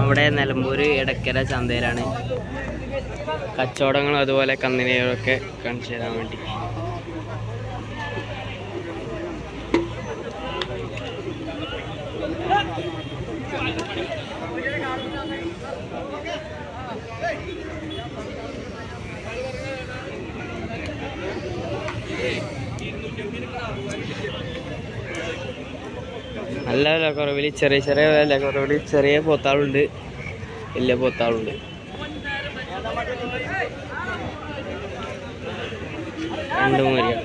അവിടെ നിലമ്പൂര് ഇടക്കര ചന്തയിലാണ് കച്ചവടങ്ങളും അതുപോലെ കന്നിനെയൊക്കെ കാണിച്ചു തരാൻ വേണ്ടി. നല്ല വില കുറവിൽ ചെറിയ ചെറിയ വില കുറവിൽ ചെറിയ പോത്താളുണ്ട്. വലിയ പോത്താളുണ്ട്. രണ്ട് മൂരിയാണ്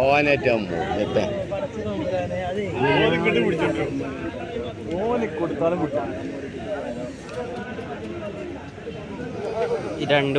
ഓനേറ്റം എത്താൻ ഈ രണ്ട്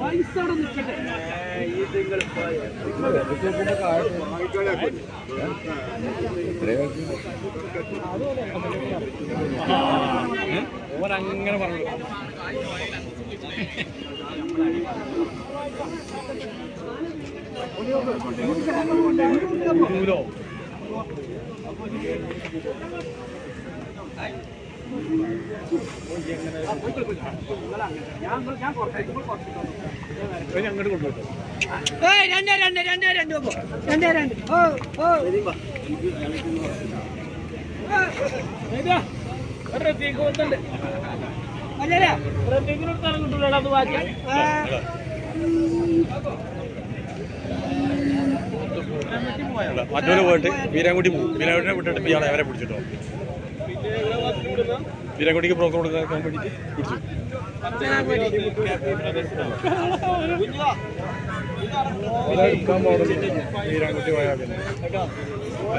പൈസ അവിടെ നിൽക്കട്ടെ ഓരങ്ങനെ പറഞ്ഞു ൂലോ ഏയ് രണ്ടേ രണ്ട് രണ്ടേ രണ്ട് അപ്പൊ രണ്ടേ രണ്ട്. ഓ ഓ. മറ്റൊരു പോയിട്ട് വീരാൻകുട്ടി പോകും വീരാൻകുട്ടിനെ വിട്ടിട്ട് ഇയാളെ അവരെ പിടിച്ചിട്ടോ? വീരാൻകുട്ടിക്ക് ബ്രോക്കർ കൊടുക്കാൻ വേണ്ടിയിട്ട് പിടിച്ചു. പോയാൽ പിന്നെ.